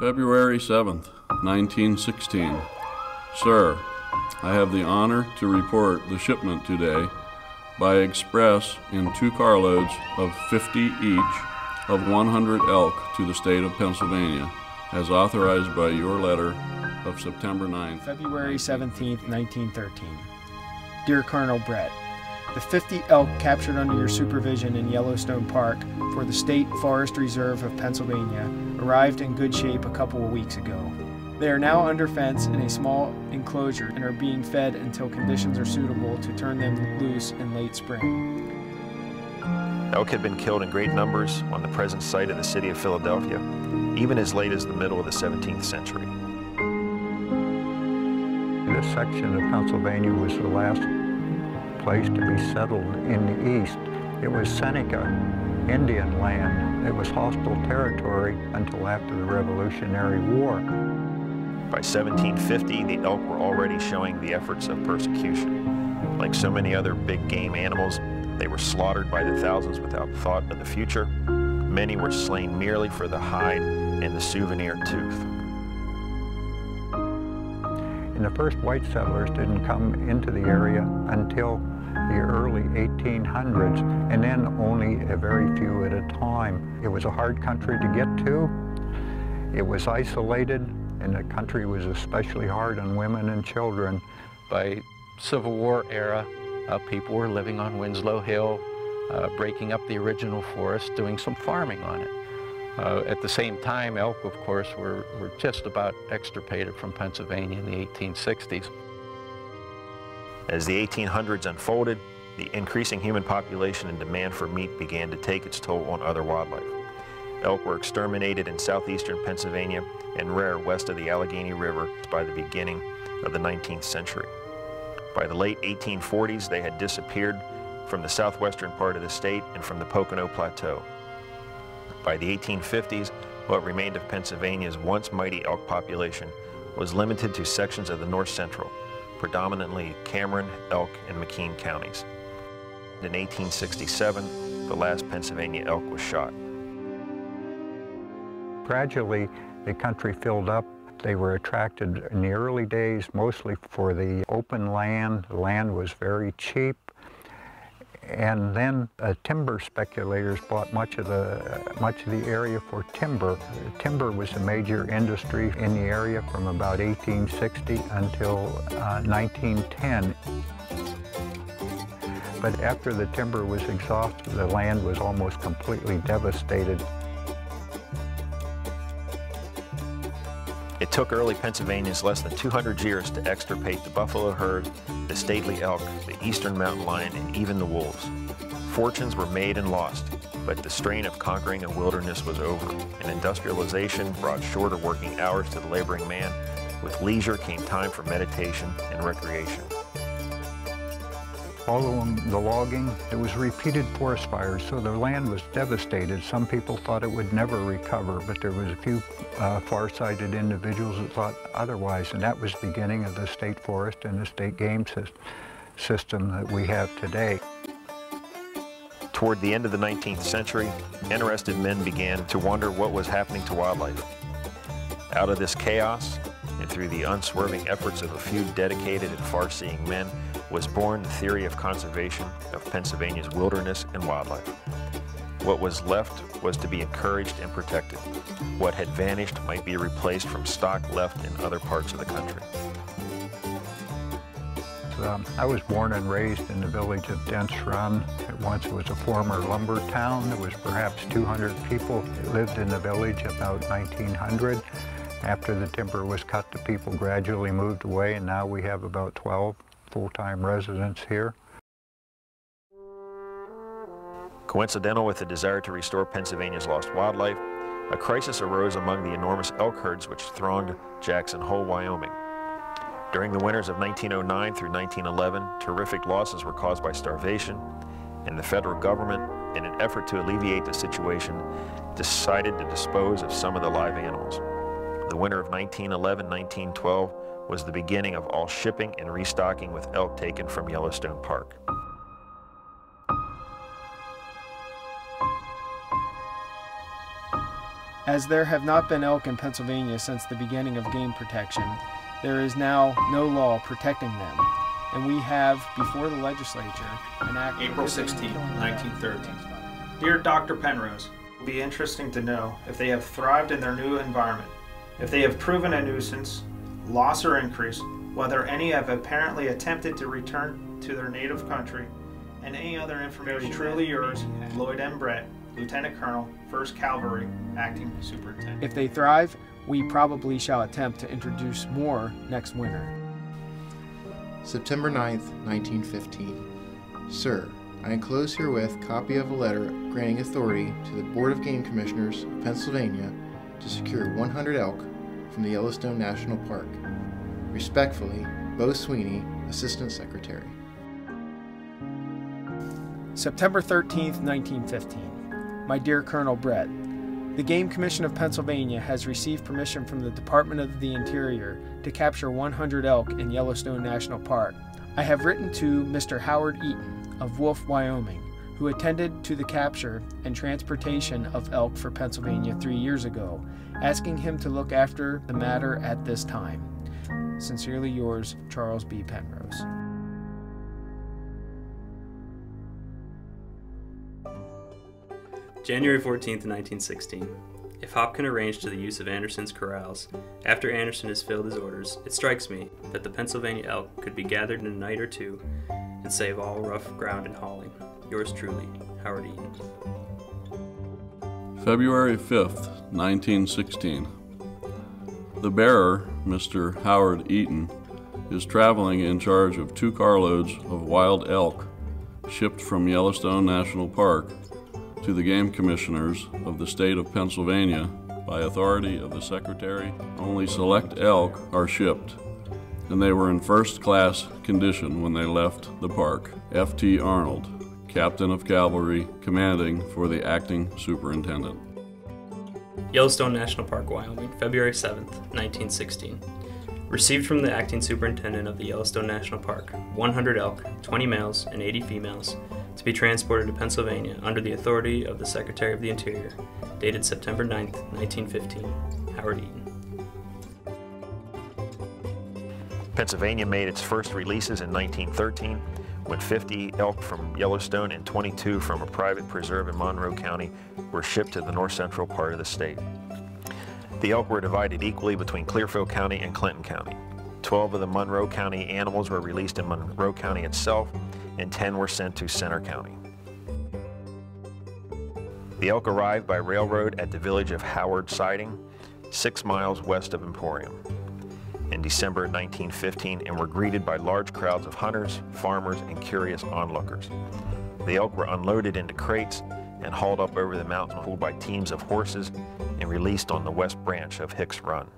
February 7th, 1916. Sir, I have the honor to report the shipment today by express in two carloads of 50 each of 100 elk to the state of Pennsylvania, as authorized by your letter of September 9th. February 17, 1913. Dear Colonel Brett, the 50 elk captured under your supervision in Yellowstone Park for the State Forest Reserve of Pennsylvania arrived in good shape a couple of weeks ago. They are now under fence in a small enclosure and are being fed until conditions are suitable to turn them loose in late spring. Elk had been killed in great numbers on the present site of the city of Philadelphia, even as late as the middle of the 17th century. This section of Pennsylvania was the last place to be settled in the east. It was Seneca, Indian land. It was hostile territory until after the Revolutionary War. By 1750, the elk were already showing the efforts of persecution. Like so many other big game animals, they were slaughtered by the thousands without thought of the future. Many were slain merely for the hide and the souvenir tooth. And the first white settlers didn't come into the area until the early 1800s, and then only a very few at a time. It was a hard country to get to. It was isolated, and the country was especially hard on women and children. By Civil War era, uh, people were living on Winslow Hill, uh, breaking up the original forest, doing some farming on it. Uh, at the same time, elk, of course, were, were just about extirpated from Pennsylvania in the 1860s. As the 1800s unfolded, the increasing human population and demand for meat began to take its toll on other wildlife. Elk were exterminated in southeastern Pennsylvania and rare west of the Allegheny River by the beginning of the 19th century. By the late 1840s, they had disappeared from the southwestern part of the state and from the Pocono Plateau. By the 1850s, what remained of Pennsylvania's once mighty elk population was limited to sections of the north central, predominantly Cameron, Elk, and McKean counties. In 1867, the last Pennsylvania elk was shot. Gradually, the country filled up. They were attracted in the early days mostly for the open land. The land was very cheap. And then uh, timber speculators bought much of the uh, much of the area for timber. Timber was a major industry in the area from about 1860 until uh, 1910. But after the timber was exhausted, the land was almost completely devastated. Took early Pennsylvanians less than 200 years to extirpate the buffalo herd, the stately elk, the eastern mountain lion, and even the wolves. Fortunes were made and lost, but the strain of conquering a wilderness was over, and industrialization brought shorter working hours to the laboring man. With leisure came time for meditation and recreation. Following the logging, there was repeated forest fires, so the land was devastated. Some people thought it would never recover, but there was a few uh, far-sighted individuals that thought otherwise, and that was the beginning of the state forest and the state game system that we have today. Toward the end of the 19th century, interested men began to wonder what was happening to wildlife. Out of this chaos, and through the unswerving efforts of a few dedicated and far-seeing men, was born the theory of conservation of Pennsylvania's wilderness and wildlife. What was left was to be encouraged and protected. What had vanished might be replaced from stock left in other parts of the country. Um, I was born and raised in the village of Dents Run. Once it was a former lumber town. There was perhaps 200 people that lived in the village about 1900. After the timber was cut, the people gradually moved away, and now we have about 12 full-time residents here. Coincidental with the desire to restore Pennsylvania's lost wildlife, a crisis arose among the enormous elk herds which thronged Jackson Hole, Wyoming. During the winters of 1909 through 1911, terrific losses were caused by starvation, and the federal government, in an effort to alleviate the situation, decided to dispose of some of the live animals. The winter of 1911-1912 was the beginning of all shipping and restocking with elk taken from Yellowstone Park. As there have not been elk in Pennsylvania since the beginning of game protection, there is now no law protecting them, and we have before the legislature an act April 16, 1913. Dear Dr. Penrose, it will be interesting to know if they have thrived in their new environment, if they have proven a nuisance, loss or increase, whether any have apparently attempted to return to their native country, and any other information. Truly yours, Lloyd M. Brett, Lieutenant Colonel, 1st Cavalry, Acting Superintendent. If they thrive, we probably shall attempt to introduce more next winter. September 9th, 1915. Sir, I enclose herewith copy of a letter granting authority to the Board of Game Commissioners of Pennsylvania to secure 100 elk from the Yellowstone National Park. Respectfully, Bo Sweeney, Assistant Secretary. September 13th, 1915. My dear Colonel Brett, the Game Commission of Pennsylvania has received permission from the Department of the Interior to capture 100 elk in Yellowstone National Park. I have written to Mr. Howard Eaton of Wolf, Wyoming, who attended to the capture and transportation of elk for Pennsylvania three years ago, asking him to look after the matter at this time. Sincerely yours, Charles B. Penrose. January 14, 1916. If Hopkin arranged to the use of Anderson's corrals, after Anderson has filled his orders, it strikes me that the Pennsylvania elk could be gathered in a night or two and save all rough ground and hauling. Yours truly, Howard Eaton. February 5th, 1916. The bearer, Mr. Howard Eaton, is traveling in charge of two carloads of wild elk shipped from Yellowstone National Park to the Game Commissioners of the state of Pennsylvania by authority of the Secretary. Only select elk are shipped, and they were in first class condition when they left the park. F.T. Arnold, Captain of Cavalry, commanding for the acting superintendent. Yellowstone National Park, Wyoming, February 7th, 1916. Received from the acting superintendent of the Yellowstone National Park 100 elk, 20 males, and 80 females to be transported to Pennsylvania under the authority of the Secretary of the Interior, dated September 9, 1915. Howard Eaton. Pennsylvania made its first releases in 1913 when 50 elk from Yellowstone and 22 from a private preserve in Monroe County were shipped to the north central part of the state. The elk were divided equally between Clearfield County and Clinton County. 12 of the Monroe County animals were released in Monroe County itself, and 10 were sent to Centre County. The elk arrived by railroad at the village of Howard Siding, six miles west of Emporium, in December 1915 and were greeted by large crowds of hunters, farmers, and curious onlookers. The elk were unloaded into crates and hauled up over the mountain pulled by teams of horses and released on the west branch of Hicks Run.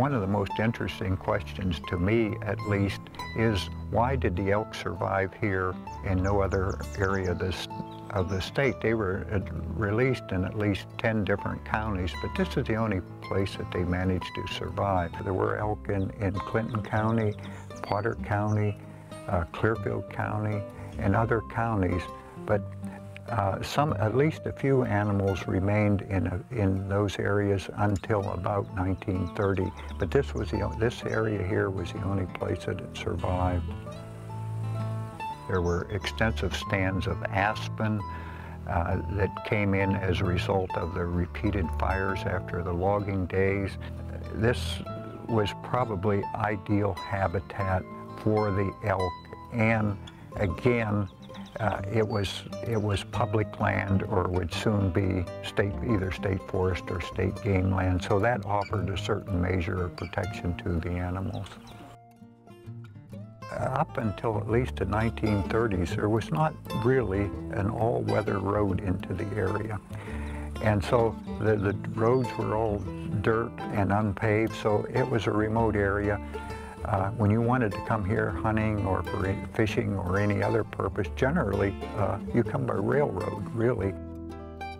One of the most interesting questions to me, at least, is why did the elk survive here in no other area of, this, of the state? They were uh, released in at least 10 different counties, but this is the only place that they managed to survive. There were elk in, in Clinton County, Potter County, uh, Clearfield County, and other counties, but uh, some, at least a few animals remained in, a, in those areas until about 1930. But this was the, this area here was the only place that it survived. There were extensive stands of aspen uh, that came in as a result of the repeated fires after the logging days. This was probably ideal habitat for the elk and again uh, it was it was public land or would soon be state either state forest or state game land. So that offered a certain measure of protection to the animals. Uh, up until at least the 1930s, there was not really an all-weather road into the area. And so the, the roads were all dirt and unpaved, so it was a remote area. Uh, when you wanted to come here hunting or for fishing or any other purpose, generally uh, you come by railroad, really.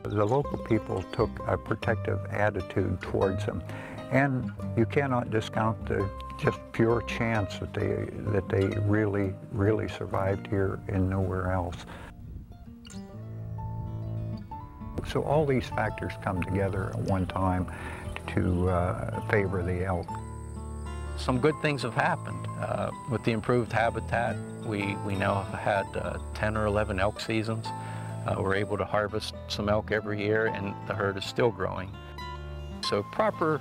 The local people took a protective attitude towards them. And you cannot discount the just pure chance that they that they really really survived here and nowhere else. So all these factors come together at one time to uh, favor the elk. Some good things have happened. Uh, with the improved habitat, we, we now have had uh, 10 or 11 elk seasons. Uh, we're able to harvest some elk every year and the herd is still growing. So proper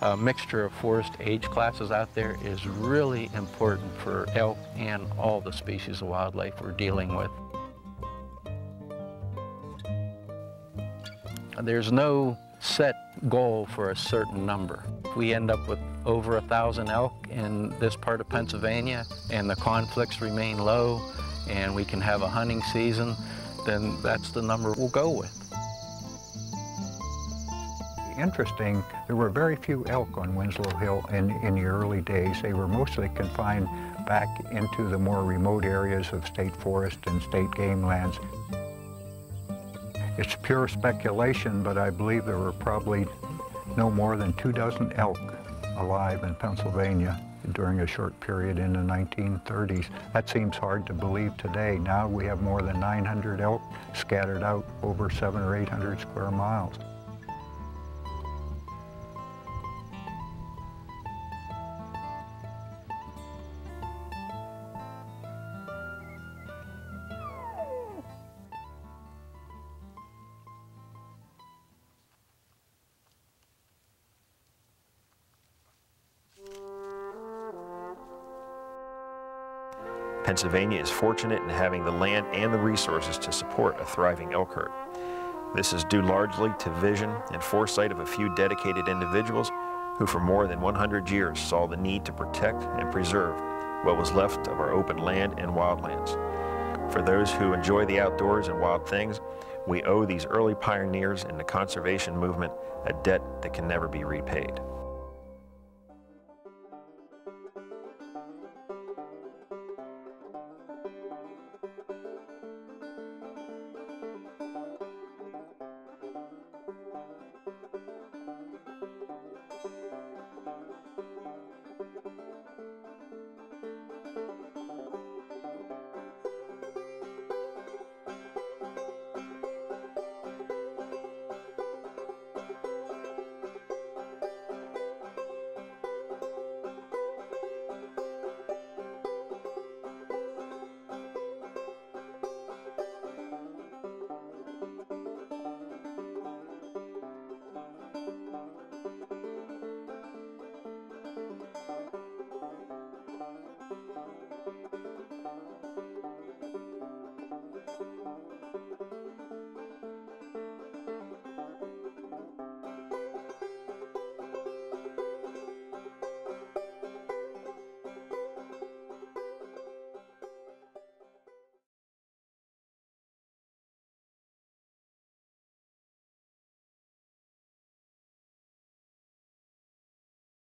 uh, mixture of forest age classes out there is really important for elk and all the species of wildlife we're dealing with. There's no set goal for a certain number. If we end up with over a thousand elk in this part of Pennsylvania and the conflicts remain low and we can have a hunting season, then that's the number we'll go with. Interesting, there were very few elk on Winslow Hill in, in the early days. They were mostly confined back into the more remote areas of state forest and state game lands. It's pure speculation, but I believe there were probably no more than two dozen elk alive in Pennsylvania during a short period in the 1930s. That seems hard to believe today. Now we have more than 900 elk scattered out over seven or 800 square miles. Pennsylvania is fortunate in having the land and the resources to support a thriving elk herd. This is due largely to vision and foresight of a few dedicated individuals who for more than 100 years saw the need to protect and preserve what was left of our open land and wildlands. For those who enjoy the outdoors and wild things, we owe these early pioneers in the conservation movement a debt that can never be repaid.